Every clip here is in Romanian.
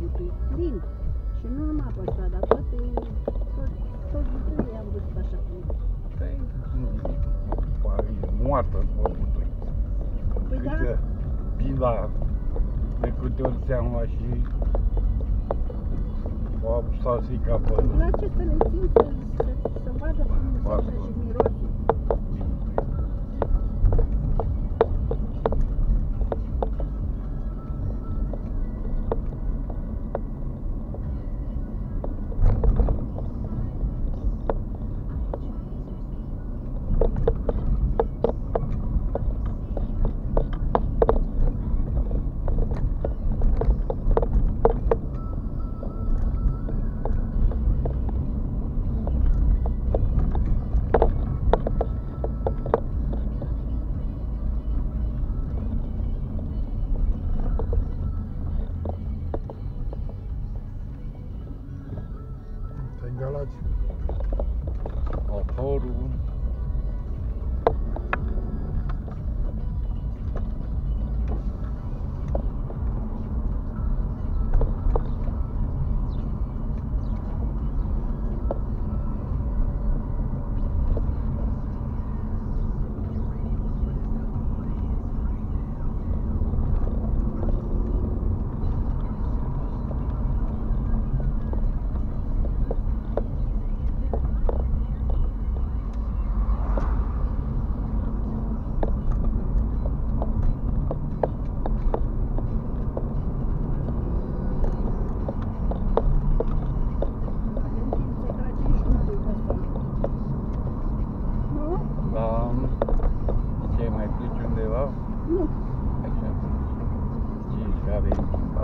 gutul, e plin. Și nu numai pe ăsta, dar toate, tot, tot guturii am văzut așa cum. Păi, nu e moartă după butoi. Păi da, Uite, Bila, de câte ori ți-am luat și o sasica pe îmi place să le țin să, să, să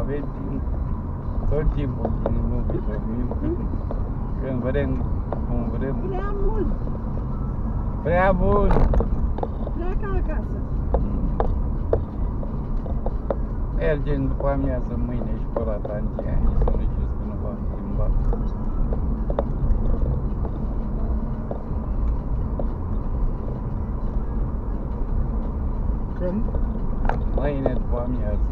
timp? Avem timp. Tot timpul când nu vi dormim. Când vrem, cum vrem. Prea mult. Prea bun! Pleacă acasă. Mergem după amiază mâine și pe la Tantiani să nu știți că nu va schimba. Când? Mâine după amiază.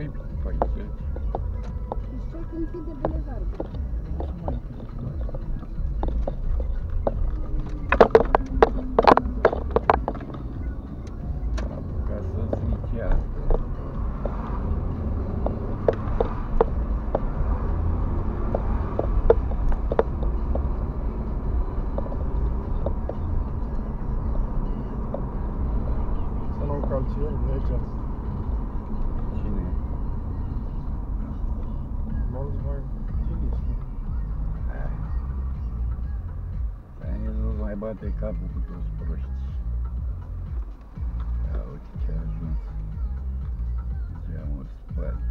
Și-i place lui păițe. Și cel când închide bulevardul. Ca să bate capul cu toți proștii. Ia uite ce a ajuns. Geamuri spate.